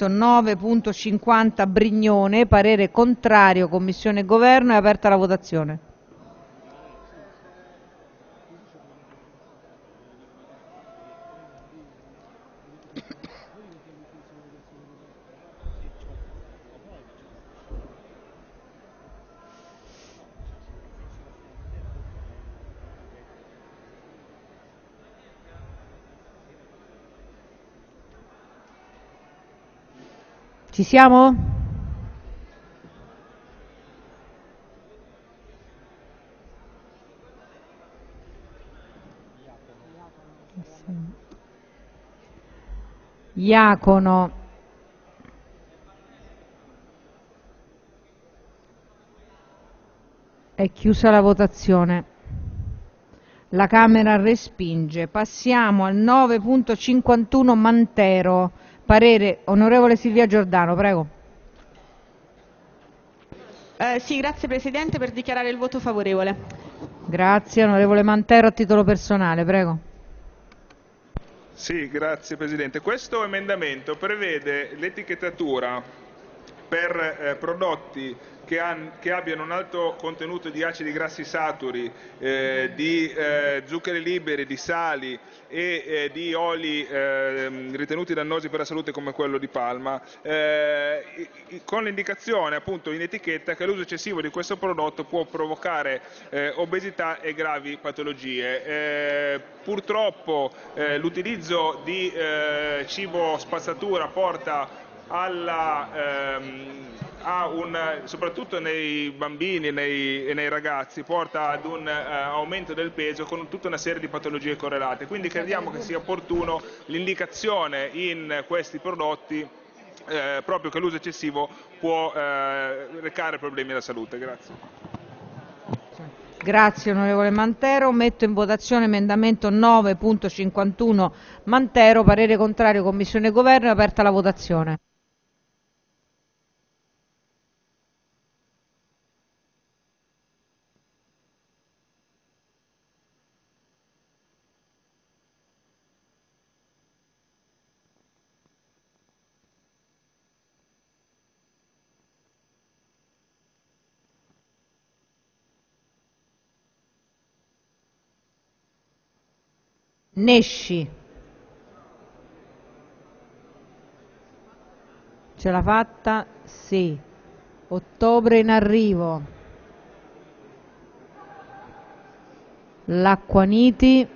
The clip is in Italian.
emendamento 9.50 Brignone, parere contrario, Commissione e Governo, è aperta la votazione. Ci siamo? Iacono. È chiusa la votazione. La Camera respinge. Passiamo al 9.51 Mantero. Parere onorevole Silvia Giordano, prego. Eh, sì, grazie Presidente per dichiarare il voto favorevole. Grazie, onorevole Mantero a titolo personale, prego. Sì, grazie Presidente. Questo emendamento prevede l'etichettatura per eh, prodotti che, han, che, abbiano un alto contenuto di acidi grassi saturi, eh, di eh, zuccheri liberi, di sali e eh, di oli ehm, ritenuti dannosi per la salute come quello di palma, eh, con l'indicazione appunto in etichetta che l'uso eccessivo di questo prodotto può provocare eh, obesità e gravi patologie. purtroppo l'utilizzo di cibo spazzatura porta alla, ehm, un, soprattutto nei bambini nei, e nei ragazzi, porta ad un eh, aumento del peso con tutta una serie di patologie correlate. Quindi crediamo che sia opportuno l'indicazione in questi prodotti eh, proprio che l'uso eccessivo può eh, recare problemi alla salute. Grazie. Grazie onorevole Mantero. Metto in votazione emendamento 9.51 Mantero, parere contrario Commissione Governo, è aperta la votazione. Nesci. Ce l'ha fatta? Sì. Ottobre in arrivo. L'acquaniti.